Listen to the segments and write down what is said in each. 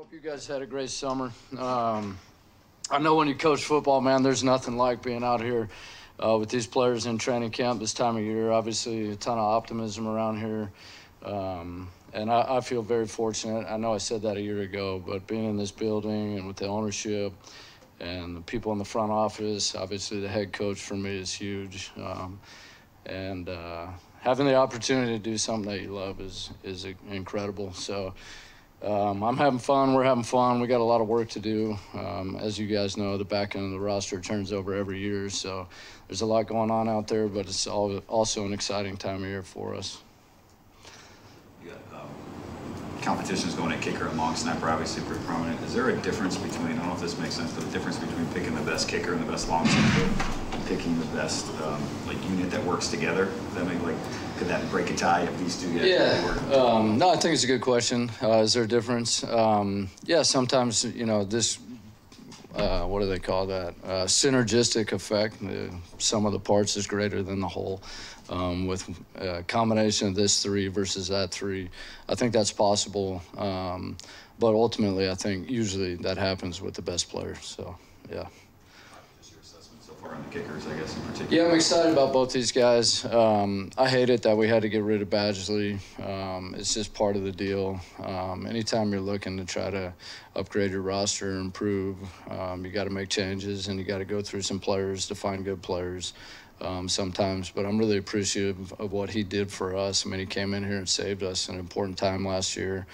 hope you guys had a great summer. Um, I know when you coach football, man, there's nothing like being out here uh, with these players in training camp this time of year. Obviously, a ton of optimism around here. Um, and I, I, feel very fortunate. I know I said that a year ago, but being in this building and with the ownership and the people in the front office, obviously the head coach for me is huge. Um, and uh, having the opportunity to do something that you love is is incredible. So. Um, I'm having fun. We're having fun. We got a lot of work to do. Um, as you guys know, the back end of the roster turns over every year, so there's a lot going on out there. But it's all, also an exciting time of year for us competitions going at kicker and long snapper, obviously pretty prominent. Is there a difference between, I don't know if this makes sense, but the difference between picking the best kicker and the best long snapper picking the best um, like unit that works together? That make like, could that break a tie if these two guys Yeah, um, no, I think it's a good question. Uh, is there a difference? Um, yeah, sometimes, you know, this uh, what do they call that? Uh, synergistic effect. Uh, some of the parts is greater than the whole um, with a uh, combination of this three versus that three. I think that's possible. Um, but ultimately, I think usually that happens with the best players. So, yeah. Kickers, I guess, in particular. Yeah, I'm excited about both these guys. Um, I hate it that we had to get rid of Badgley. Um, it's just part of the deal. Um, anytime you're looking to try to upgrade your roster, improve, um, you got to make changes and you got to go through some players to find good players um, sometimes, but I'm really appreciative of what he did for us. I mean, he came in here and saved us an important time last year.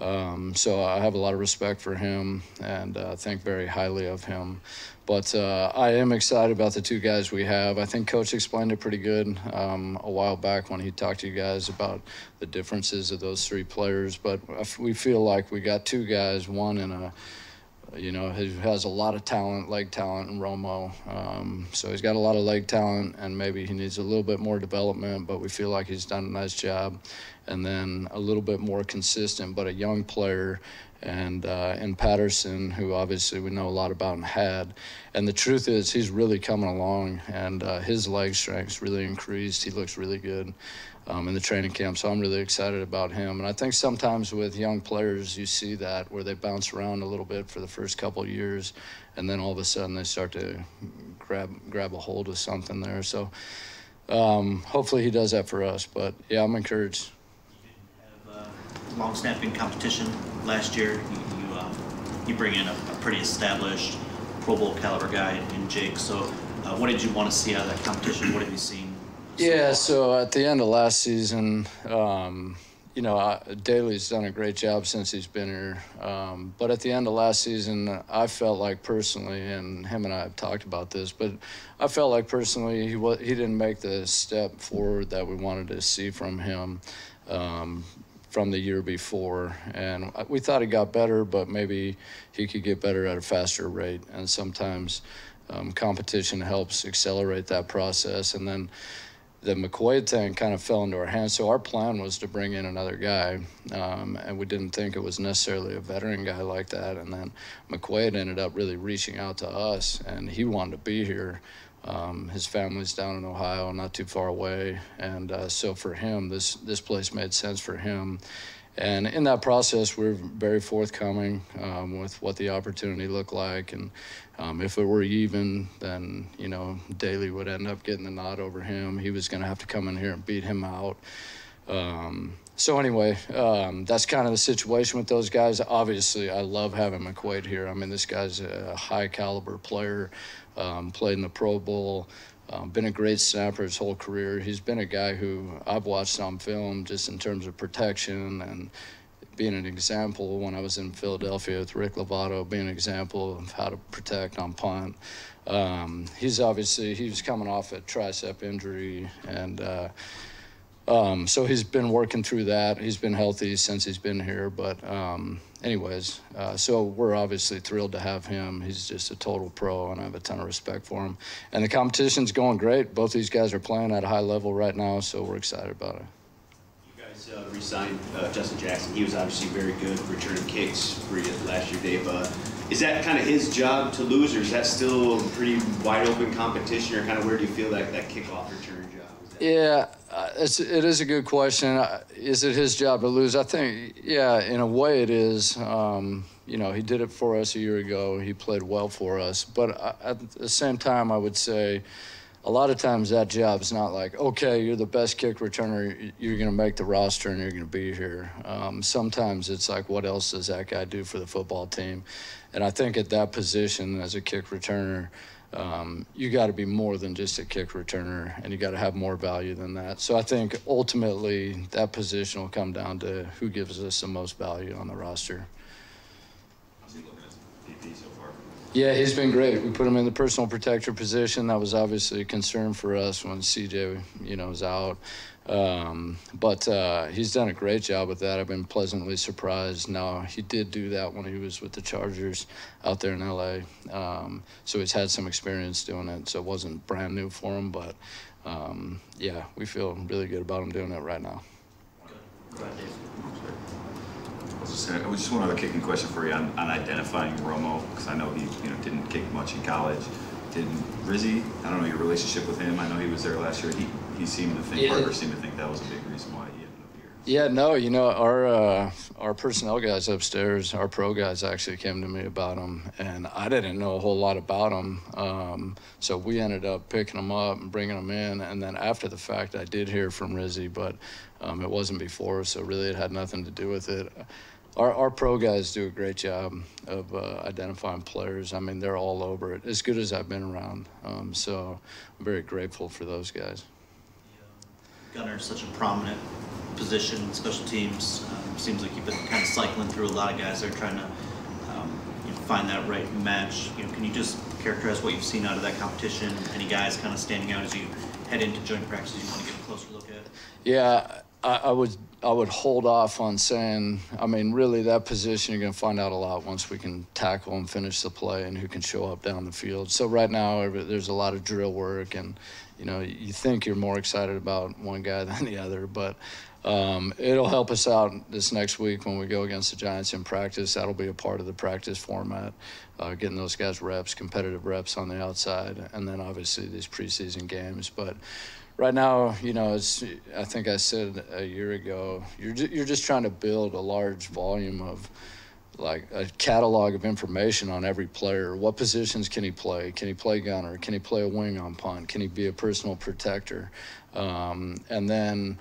Um, so I have a lot of respect for him and uh, think very highly of him. But uh, I am excited about the two guys we have. I think Coach explained it pretty good um, a while back when he talked to you guys about the differences of those three players. But we feel like we got two guys, one in a you know, he has a lot of talent, leg talent, and Romo. Um, so he's got a lot of leg talent, and maybe he needs a little bit more development, but we feel like he's done a nice job. And then a little bit more consistent, but a young player, and uh, in Patterson, who obviously we know a lot about and had. And the truth is, he's really coming along, and uh, his leg strength's really increased. He looks really good um, in the training camp. So I'm really excited about him. And I think sometimes with young players, you see that where they bounce around a little bit for the first couple years, and then all of a sudden they start to grab grab a hold of something there. So um, hopefully he does that for us. But yeah, I'm encouraged. Long snapping competition last year. You you, uh, you bring in a, a, pretty established Pro Bowl caliber guy in Jake. So uh, what did you want to see out of that competition? What have you seen? Yeah, so at the end of last season, um, you know, uh, Daly's done a great job since he's been here. Um, but at the end of last season, I felt like personally, and him and I have talked about this, but I felt like personally he was, he didn't make the step forward that we wanted to see from him. Um, from the year before. And we thought he got better, but maybe he could get better at a faster rate. And sometimes um, competition helps accelerate that process. And then the McQuaide thing kind of fell into our hands. So our plan was to bring in another guy, um, and we didn't think it was necessarily a veteran guy like that. And then McQuaide ended up really reaching out to us, and he wanted to be here. Um, his family's down in Ohio, not too far away, and uh, so for him, this this place made sense for him. And in that process, we're very forthcoming um, with what the opportunity looked like. And um, if it were even, then, you know, Daly would end up getting the nod over him. He was going to have to come in here and beat him out. Um, so anyway, um, that's kind of the situation with those guys. Obviously, I love having McQuaide here. I mean, this guy's a high caliber player, um, played in the Pro Bowl, um, been a great snapper his whole career. He's been a guy who I've watched on film just in terms of protection and being an example when I was in Philadelphia with Rick Lovato, being an example of how to protect on punt. Um, he's obviously, he was coming off a tricep injury and uh, um, so he's been working through that. He's been healthy since he's been here. But, um, anyways, uh, so we're obviously thrilled to have him. He's just a total pro, and I have a ton of respect for him. And the competition's going great. Both these guys are playing at a high level right now, so we're excited about it. Guys uh, re-signed uh, Justin Jackson. He was obviously very good returning kicks for you last year, Dave. Uh, is that kind of his job to lose, or is that still a pretty wide open competition, or kind of where do you feel that that kickoff return job? Yeah, uh, it's, it is a good question. Uh, Is it his job to lose? I think, yeah, in a way it is. Um, you know, he did it for us a year ago. He played well for us. But I, at the same time, I would say a lot of times that job's not like, okay, you're the best kick returner. You're going to make the roster and you're going to be here. Um, sometimes it's like, what else does that guy do for the football team? And I think at that position as a kick returner, um, you got to be more than just a kick returner, and you got to have more value than that. So I think ultimately that position will come down to who gives us the most value on the roster. How's he looking as VP so far? Yeah, he's been great. We put him in the personal protector position. That was obviously a concern for us when CJ, you know, was out. Um, but uh, he's done a great job with that. I've been pleasantly surprised. Now he did do that when he was with the Chargers out there in LA. Um, so he's had some experience doing it. So it wasn't brand new for him, but um, yeah, we feel really good about him doing it right now. Go ahead, Dave. I was just I was just one other kicking question for you on, on identifying Romo, because I know he, you know, didn't kick much in college. Didn't Rizzi, I don't know your relationship with him. I know he was there last year. He, he seemed to think, Yeah. Parker seemed to think that was a big reason why he ended up here. Yeah, no, you know, our uh, our personnel guys upstairs, our pro guys actually came to me about them, and I didn't know a whole lot about them. Um, so we ended up picking them up and bringing them in, and then after the fact, I did hear from Rizzi, but um, it wasn't before, so really it had nothing to do with it. Our, our pro guys do a great job of uh, identifying players. I mean, they're all over it, as good as I've been around. Um, so I'm very grateful for those guys. Gunner's such a prominent position special teams. Um, seems like you've been kind of cycling through a lot of guys that are trying to um, you know, find that right match. You know, can you just characterize what you've seen out of that competition? Any guys kind of standing out as you head into joint practices you want to get a closer look at? Yeah, I, I would I would hold off on saying. I mean, really, that position you're going to find out a lot once we can tackle and finish the play and who can show up down the field. So right now, there's a lot of drill work, and you know, you think you're more excited about one guy than the other, but. Um, it'll help us out this next week when we go against the Giants in practice. That'll be a part of the practice format, uh, getting those guys reps, competitive reps on the outside, and then obviously these preseason games. But right now, you know, it's. I think I said a year ago, you're ju- you're just trying to build a large volume of like a catalog of information on every player. What positions can he play? Can he play gunner? Can he play a wing on punt? Can he be a personal protector? Um, and then,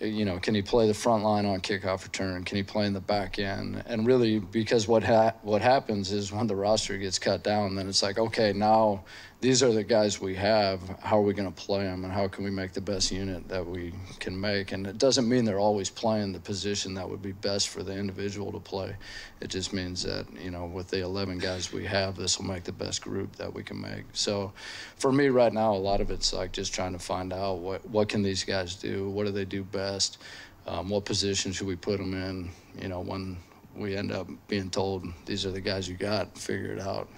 you know, can he play the front line on kickoff return? Can he play in the back end? And really, because what ha- what happens is when the roster gets cut down, then it's like, okay, now these are the guys we have. How are we going to play them, and how can we make the best unit that we can make? And it doesn't mean they're always playing the position that would be best for the individual to play. It just means that you know, with the 11 guys we have, this will make the best group that we can make. So, for me right now, a lot of it's like just trying to find out what what can these guys do, what do they do best, um, what position should we put them in. You know, when we end up being told these are the guys you got, figure it out.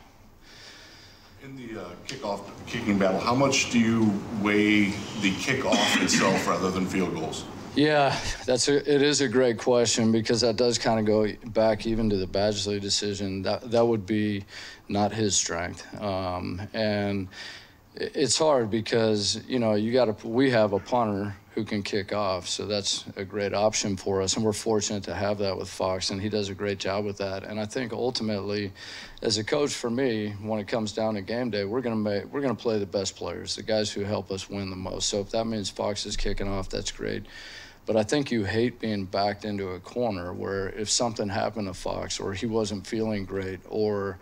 In the uh, kickoff kicking battle, how much do you weigh the kickoff itself rather than field goals? Yeah, that's a, it is a great question because that does kind of go back even to the Badgley decision. That that would be not his strength, um, and it's hard because you know you got to. We have a punter who can kick off, so that's a great option for us, and we're fortunate to have that with Fox, and he does a great job with that. And I think ultimately, as a coach, for me, when it comes down to game day, we're gonna make we're gonna play the best players, the guys who help us win the most. So if that means Fox is kicking off, that's great. But I think you hate being backed into a corner where if something happened to Fox or he wasn't feeling great or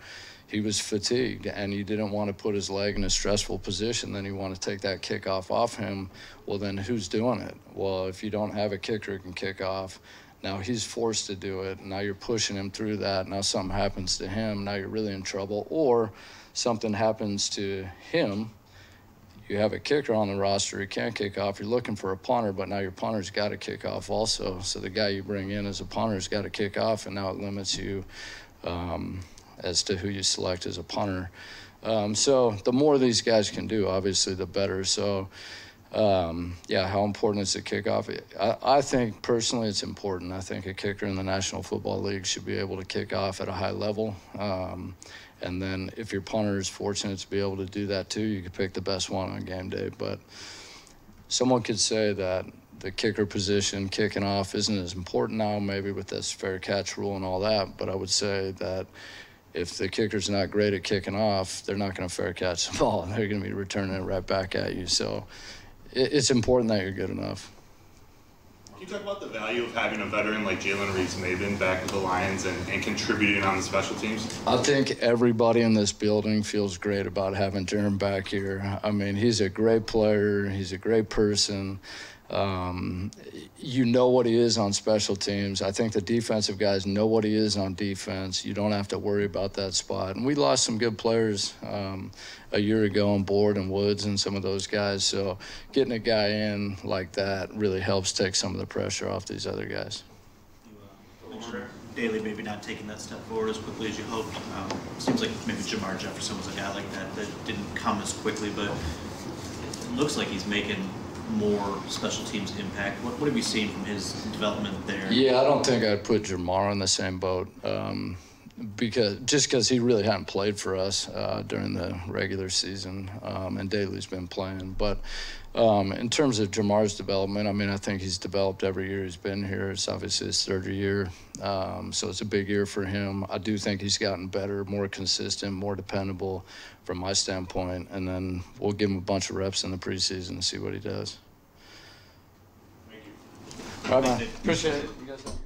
he was fatigued and he didn't want to put his leg in a stressful position, then you want to take that kickoff off him. Well, then who's doing it? Well, if you don't have a kicker who can kick off, now he's forced to do it. Now you're pushing him through that. Now something happens to him. Now you're really in trouble. Or something happens to him you have a kicker on the roster, he can't kick off. You're looking for a punter, but now your punter's got to kick off also. So the guy you bring in as a punter's got to kick off, and now it limits you um, as to who you select as a punter. Um, so the more these guys can do, obviously, the better. So um, yeah, how important is the kickoff? I, I think personally it's important. I think a kicker in the National Football League should be able to kick off at a high level. Um, and then if your punter is fortunate to be able to do that too, you could pick the best one on game day. But someone could say that the kicker position kicking off isn't as important now, maybe with this fair catch rule and all that. But I would say that if the kicker's not great at kicking off, they're not going to fair catch the ball. And they're going to be returning it right back at you. So it, it's important that you're good enough. Can you talk about the value of having a veteran like Jalen Reeves-Maybin back with the Lions and, and contributing on the special teams? I think everybody in this building feels great about having JRM back here. I mean, he's a great player. He's a great person. Um, you know what he is on special teams. I think the defensive guys know what he is on defense. You don't have to worry about that spot. And we lost some good players um, a year ago on board and Woods and some of those guys. So getting a guy in like that really helps take some of the pressure off these other guys. Daly maybe not taking that step forward as quickly as you hoped. Um, seems like maybe Jermar Jefferson was a guy like that that didn't come as quickly, but it looks like he's making more special teams impact. What, what have you seen from his development there? Yeah, I don't think I'd put Jermar in the same boat um, because just because he really hadn't played for us uh, during the regular season, um, and Daly's been playing. But um, in terms of Jermar's development, I mean, I think he's developed every year he's been here. It's obviously his third year, um, so it's a big year for him. I do think he's gotten better, more consistent, more dependable from my standpoint, and then we'll give him a bunch of reps in the preseason and see what he does. Thank you. All right, man. Thank you. Appreciate it.